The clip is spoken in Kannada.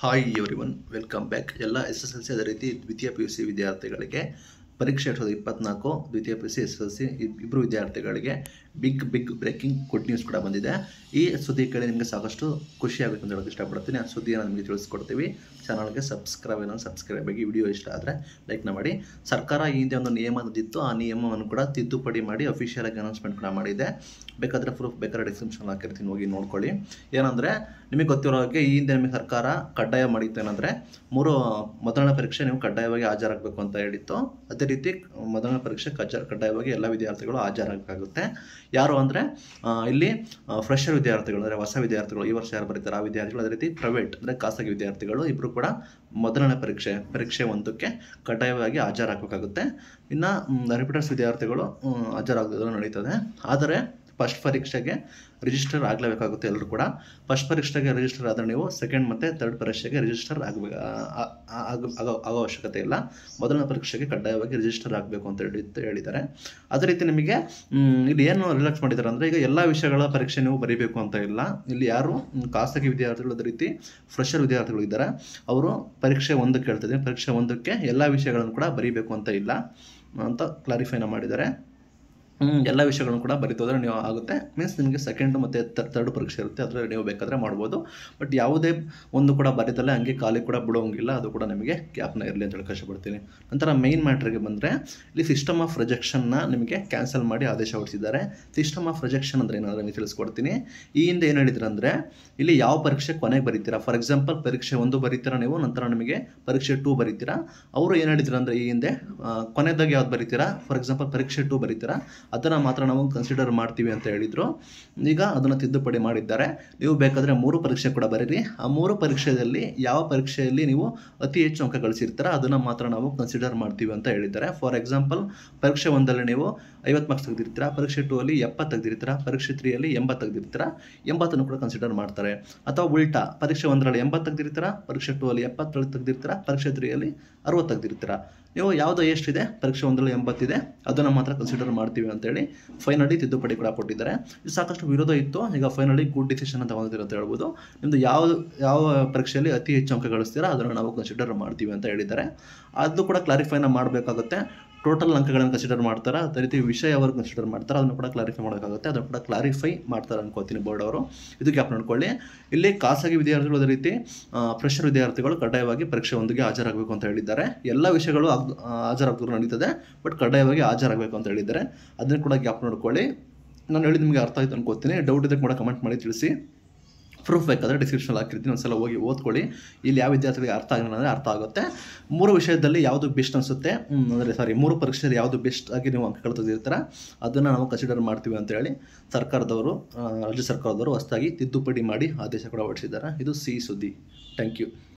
Hi everyone welcome back ಎಲ್ಲ ಎಸ್ ಎಸ್ ಎಲ್ ಸಿ ಅದೇ ರೀತಿ ದ್ವಿತೀಯ ಪಿ ಯು ಸಿ ವಿದ್ಯಾರ್ಥಿಗಳಿಗೆ ಪರೀಕ್ಷೆ ಎರಡು ಸಾವಿರದ ಇಪ್ಪತ್ನಾಲ್ಕು. ದ್ವಿತೀಯ P U C S S L C ಇಬ್ಬರು ವಿದ್ಯಾರ್ಥಿಗಳಿಗೆ big big breaking good news ಕೂಡ ಬಂದಿದೆ. ಈ ಸುದ್ದಿ ಕೇಳಿ ನಿಮಗೆ ಸಾಕಷ್ಟು ಖುಷಿಯಾಗುತ್ತೆ ಅಂತ ಹೇಳೋಕ್ಕೆ ಇಷ್ಟಪಡ್ತೀನಿ. ಆ ಸುದ್ದಿಯನ್ನು ನಿಮಗೆ ತಿಳಿಸ್ಕೊಡ್ತೀವಿ. ಚಾನಲ್ಗೆ ಸಬ್ಸ್ಕ್ರೈಬ್ ಏನೋ ಸಬ್ಸ್ಕ್ರೈಬ್ ಆಗಿ ವಿಡಿಯೋ ಇಷ್ಟ ಆದರೆ ಲೈಕ್ನ ಮಾಡಿ. ಸರ್ಕಾರ ಈ ಹಿಂದೆ ಒಂದು ನಿಯಮ ತಂದಿತ್ತು ಆ ನಿಯಮವನ್ನು ಕೂಡ ತಿದ್ದುಪಡಿ ಮಾಡಿ ಅಫಿಷಿಯಲ್ ಆಗಿ ಅನೌನ್ಸ್ಮೆಂಟ್ ಕೂಡ ಮಾಡಿದೆ. ಬೇಕಾದರೆ ಪ್ರೂಫ್ ಬೇಕಾದ್ರೆ ಡಿಸ್ಕ್ರಿಪ್ಷನ್ ಹಾಕಿರ್ತೀನಿ, ಹೋಗಿ ನೋಡ್ಕೊಳ್ಳಿ. ಏನಂದರೆ, ನಿಮಗೆ ಗೊತ್ತಿರೋ ಹಾಗೆ ಈ ಹಿಂದೆ ನಿಮಗೆ ಸರ್ಕಾರ ಕಡ್ಡಾಯ ಮಾಡಿತ್ತು ಏನಂದರೆ, ಮೂರು ಮೊದಲನೇ ಪರೀಕ್ಷೆ ನೀವು ಕಡ್ಡಾಯವಾಗಿ ಹಾಜರಾಗಬೇಕು ಅಂತ ಹೇಳಿತ್ತು. ಅದೇ ರೀತಿ, ಮೊದಲನೇ ಪರೀಕ್ಷೆ ಕಡ್ಡಾಯವಾಗಿ ಎಲ್ಲ ವಿದ್ಯಾರ್ಥಿಗಳು ಹಾಜರಾಗಬೇಕಾಗುತ್ತೆ. ಯಾರು ಅಂದರೆ ಇಲ್ಲಿ ಫ್ರೆಶರ್ ವಿದ್ಯಾರ್ಥಿಗಳು, ಅಂದರೆ ಹೊಸ ವಿದ್ಯಾರ್ಥಿಗಳು, ಈ ವರ್ಷ ಯಾರು ಬರೀತಾರೆ, ಆ ವಿದ್ಯಾರ್ಥಿಗಳು, ಅದೇ ರೀತಿ ಪ್ರೈವೇಟ್ ಅಂದರೆ ಖಾಸಗಿ ವಿದ್ಯಾರ್ಥಿಗಳು ಇಬ್ಬರು ಕೂಡ ಮೊದಲನೇ ಪರೀಕ್ಷೆ ಪರೀಕ್ಷೆ ಒಂದಕ್ಕೆ ಕಡ್ಡಾಯವಾಗಿ ಹಾಜರಾಗಬೇಕಾಗುತ್ತೆ. ಇನ್ನು ರಿಪಿಟರ್ಸ್ ವಿದ್ಯಾರ್ಥಿಗಳು ಹಾಜರಾಗೋದು ನಡೀತದೆ. ಆದರೆ ಫಸ್ಟ್ ಪರೀಕ್ಷೆಗೆ ರಿಜಿಸ್ಟರ್ ಆಗಲೇಬೇಕಾಗುತ್ತೆ ಎಲ್ಲರೂ ಕೂಡ. ಫಸ್ಟ್ ಪರೀಕ್ಷೆಗೆ ರಿಜಿಸ್ಟರ್ ಆದರೆ ನೀವು ಸೆಕೆಂಡ್ ಮತ್ತು ತರ್ಡ್ ಪರೀಕ್ಷೆಗೆ ರಿಜಿಸ್ಟರ್ ಆಗಬೇಕು ಆಗೋ ಅವಶ್ಯಕತೆ ಇಲ್ಲ. ಮೊದಲನೇ ಪರೀಕ್ಷೆಗೆ ಕಡ್ಡಾಯವಾಗಿ ರಿಜಿಸ್ಟರ್ ಆಗಬೇಕು ಅಂತ ಹೇಳಿ, ಹೇಳಿದ್ದಾರೆ. ಅದೇ ರೀತಿ ನಿಮಗೆ ಇಲ್ಲಿ ಏನು ರಿಲ್ಯಾಕ್ಸ್ ಮಾಡಿದ್ದಾರೆ ಅಂದರೆ ಈಗ ಎಲ್ಲ ವಿಷಯಗಳ ಪರೀಕ್ಷೆ ನೀವು ಬರೀಬೇಕು ಅಂತ ಇಲ್ಲ. ಇಲ್ಲಿ ಯಾರು ಖಾಸಗಿ ವಿದ್ಯಾರ್ಥಿಗಳು, ಅದೇ ರೀತಿ ಫ್ರೆಶರ್ ವಿದ್ಯಾರ್ಥಿಗಳು ಇದ್ದಾರೆ. ಅವರು ಪರೀಕ್ಷೆ ಒಂದಕ್ಕೆ ಹೇಳ್ತಿದ್ದೀನಿ ಪರೀಕ್ಷೆ ಒಂದಕ್ಕೆ ಎಲ್ಲ ವಿಷಯಗಳನ್ನು ಕೂಡ ಬರೀಬೇಕು ಅಂತ ಇಲ್ಲ ಅಂತ ಕ್ಲಾರಿಫೈನ ಮಾಡಿದ್ದಾರೆ. ಎಲ್ಲ ವಿಷಯಗಳನ್ನು ಕೂಡ ಬರೀತೋದ್ರೆ ನೀವು ಆಗುತ್ತೆ. ಮೀನ್ಸ್ ನಿಮಗೆ ಸೆಕೆಂಡ್ ಮತ್ತು ತರ್ಡ್ ಪರೀಕ್ಷೆ ಇರುತ್ತೆ. ಅದರಲ್ಲಿ ನೀವು ಬೇಕಾದರೆ ಮಾಡ್ಬೋದು. ಬಟ್ ಯಾವುದೇ ಒಂದು ಕೂಡ ಬರೀತಲ್ಲೇ ಹಂಗೆ ಖಾಲಿ ಕೂಡ ಬಿಡೋಂಗಿಲ್ಲ. ಅದು ಕೂಡ ನಿಮಗೆ ಗ್ಯಾಪ್ನ ಇರಲಿ ಅಂತ ಹೇಳಿ ಕಷ್ಟಪಡ್ತೀನಿ. ನಂತರ ಮೈನ್ ಮ್ಯಾಟ್ರಿಗೆ ಬಂದರೆ ಇಲ್ಲಿ ಸಿಸ್ಟಮ್ ಆಫ್ ರಿಜೆಕ್ಷನ್ನ ನಿಮಗೆ ಕ್ಯಾನ್ಸಲ್ ಮಾಡಿ ಆದೇಶ ಹೊರಡಿಸಿದ್ದಾರೆ. ಸಿಸ್ಟಮ್ ಆಫ್ ರಿಜೆಕ್ಷನ್ ಅಂದರೆ ಏನಾದರೂ ನಿಮಗೆ ತಿಳಿಸ್ಕೊಡ್ತೀನಿ. ಈ ಹಿಂದೆ ಏನು ಹೇಳಿದ್ರು ಅಂದರೆ ಇಲ್ಲಿ ಯಾವ ಪರೀಕ್ಷೆ ಕೊನೆಗೆ ಬರೀತೀರಾ? ಫಾರ್ ಎಕ್ಸಾಂಪಲ್ ಪರೀಕ್ಷೆ ಒಂದು ಬರೀತೀರಾ ನೀವು? ನಂತರ ನಿಮಗೆ ಪರೀಕ್ಷೆ ಟೂ ಬರೀತೀರಾ? ಅವರು ಏನು ಹೇಳಿದ್ರು ಅಂದರೆ ಈ ಹಿಂದೆ ಕೊನೆದಾಗ ಯಾವ್ದು ಬರೀತೀರಾ? ಫಾರ್ ಎಕ್ಸಾಂಪಲ್ ಪರೀಕ್ಷೆ ಟೂ ಬರೀತೀರಾ? ಅದನ್ನು ಮಾತ್ರ ನಾವು ಕನ್ಸಿಡರ್ ಮಾಡ್ತೀವಿ ಅಂತ ಹೇಳಿದರು. ಈಗ ಅದನ್ನು ತಿದ್ದುಪಡಿ ಮಾಡಿದ್ದಾರೆ. ನೀವು ಬೇಕಾದರೆ ಮೂರು ಪರೀಕ್ಷೆ ಕೂಡ ಬರೀರಿ. ಆ ಮೂರು ಪರೀಕ್ಷೆಯಲ್ಲಿ ಯಾವ ಪರೀಕ್ಷೆಯಲ್ಲಿ ನೀವು ಅತಿ ಹೆಚ್ಚು ಅಂಕ ಗಳಿಸಿರ್ತೀರ ಅದನ್ನು ಮಾತ್ರ ನಾವು ಕನ್ಸಿಡರ್ ಮಾಡ್ತೀವಿ ಅಂತ ಹೇಳಿದ್ದಾರೆ. ಫಾರ್ ಎಕ್ಸಾಂಪಲ್ ಪರೀಕ್ಷೆ ಒಂದಲ್ಲಿ ನೀವು ಐವತ್ತು ಮಾರ್ಕ್ಸ್ ತೆಗೆದಿರ್ತೀರ, ಪರೀಕ್ಷೆ ಟೂ ಅಲ್ಲಿ ಎಪ್ಪತ್ತು ತೆಗೆದಿರ್ತೀರ, ಪರೀಕ್ಷೆ ತ್ರೀಯಲ್ಲಿ ಎಂಬತ್ತು ತೆಗೆದಿರ್ತೀರ, ಎಂಬತ್ತನ್ನು ಕೂಡ ಕನ್ಸಿಡರ್ ಮಾಡ್ತಾರೆ. ಅಥವಾ ಉಲ್ಟಾ, ಪರೀಕ್ಷೆ ಒಂದರಲ್ಲಿ ಎಂಬತ್ತು ತೆಗೆದಿರ್ತೀರ, ಪರೀಕ್ಷೆ ಟೂ ಅಲ್ಲಿ ಎಪ್ಪತ್ತು ತೆಗೆದಿರ್ತೀರ, ಪರೀಕ್ಷೆ ತ್ರೀಯಲ್ಲಿ ಅರವತ್ತು ತೆಗೆದಿರ್ತೀರ. ನೀವು ಯಾವುದೋ ಎಷ್ಟಿದೆ? ಪರೀಕ್ಷೆ ಒಂದರಲ್ಲಿ ಎಂಬತ್ತಿದೆ. ಅದನ್ನು ಮಾತ್ರ ಕನ್ಸಿಡರ್ ಮಾಡ್ತೀವಿ ಅಂತೇಳಿ ಫೈನಲಿ ತಿದ್ದುಪಡಿ ಕೂಡ ಕೊಟ್ಟಿದ್ದಾರೆ. ಇದು ಸಾಕಷ್ಟು ವಿರೋಧ ಇತ್ತು. ಈಗ ಫೈನಲಿ ಗುಡ್ ಡಿಸಿಷನ್ ಅಂತ ಬಂದಿದೆ ಅಂತ ಹೇಳ್ಬೋದು. ನಿಮ್ಮದು ಯಾವ ಯಾವ ಪರೀಕ್ಷೆಯಲ್ಲಿ ಅತಿ ಹೆಚ್ಚು ಅಂಕ ಗಳಿಸ್ತೀರಾ, ಅದನ್ನು ನಾವು ಕನ್ಸಿಡರ್ ಮಾಡ್ತೀವಿ ಅಂತ ಹೇಳಿದ್ದಾರೆ. ಅದು ಕೂಡ ಕ್ಲಾರಿಫೈನ ಮಾಡಬೇಕಾಗುತ್ತೆ. ಟೋಟಲ್ ಅಂಕಗಳನ್ನು ಕನ್ಸಿಡರ್ ಮಾಡ್ತಾರೆ? ಅದೇ ರೀತಿ ವಿಷಯ ಅವರು ಕನ್ಸಿಡರ್ ಮಾಡ್ತಾರೆ? ಅದನ್ನು ಕೂಡ ಕ್ಲಾರಿಫೈ ಮಾಡೋಕ್ಕಾಗುತ್ತೆ. ಅದನ್ನು ಕೂಡ ಕ್ಲಾರಿಫೈ ಮಾಡ್ತಾರೆ ಅನ್ಕೋತೀನಿ ಬೋರ್ಡ್ ಅವರು. ಇದು ಗ್ಯಾಪ್ ನೋಡ್ಕೊಳ್ಳಿ. ಇಲ್ಲಿ ಖಾಸಗಿ ವಿದ್ಯಾರ್ಥಿಗಳು ಅದೇ ರೀತಿ ಫ್ರೆಶರ್ ವಿದ್ಯಾರ್ಥಿಗಳು ಕಡ್ಡಾಯವಾಗಿ ಪರೀಕ್ಷೆ ಒಂದಿಗೆ ಹಾಜರಾಗಬೇಕು ಅಂತ ಹೇಳಿದ್ದಾರೆ. ಎಲ್ಲ ವಿಷಯಗಳು ಹಾಜರಾಗೋದು ನಡೀತದೆ. ಬಟ್ ಕಡ್ಡಾಯವಾಗಿ ಹಾಜರಾಗಬೇಕು ಅಂತ ಹೇಳಿದ್ದಾರೆ. ಅದನ್ನು ಕೂಡ ಗ್ಯಾಪ್ ನೋಡ್ಕೊಳ್ಳಿ. ನಾನು ಹೇಳಿದ ನಿಮಗೆ ಅರ್ಥ ಆಯ್ತು ಅನ್ಕೋತೀನಿ. ಡೌಟ್ ಇದ್ದರೆ ಕೂಡ ಕಮೆಂಟ್ ಮಾಡಿ ತಿಳಿಸಿ. ಪ್ರೂಫ್ ಬೇಕಾದರೆ ಡಿಸ್ಕ್ರಿಪ್ಷನ್ ಹಾಕಿರ್ತೀನಿ, ಒಂದ್ಸಲ ಹೋಗಿ ಓದ್ಕೊಳ್ಳಿ. ಇಲ್ಲಿ ಯಾವ ವಿದ್ಯಾರ್ಥಿಗಳಿಗೆ ಅರ್ಥ ಆಗಿಲ್ಲ ಅಂದರೆ ಅರ್ಥ ಆಗುತ್ತೆ. ಮೂರು ವಿಷಯದಲ್ಲಿ ಯಾವುದು ಬೆಸ್ಟ್ ಅನಿಸುತ್ತೆ? ಅಂದರೆ ಸಾರಿ ಮೂರು ಪರೀಕ್ಷೆಯಲ್ಲಿ ಯಾವುದು ಬೆಸ್ಟ್ ಆಗಿ ನೀವು ಅಂಕಗಳು ತೆಗೆದಿರ್ತೀರ ಅದನ್ನು ನಾವು ಕನ್ಸಿಡರ್ ಮಾಡ್ತೀವಿ ಅಂತ ಹೇಳಿ ಸರ್ಕಾರದವರು ರಾಜ್ಯ ಸರ್ಕಾರದವರು ಹೊಸದಾಗಿ ತಿದ್ದುಪಡಿ ಮಾಡಿ ಆದೇಶ ಕೂಡ ಹೊರಡಿಸಿದ್ದಾರೆ. ಇದು ಸಿ ಸುದ್ದಿ. Thank you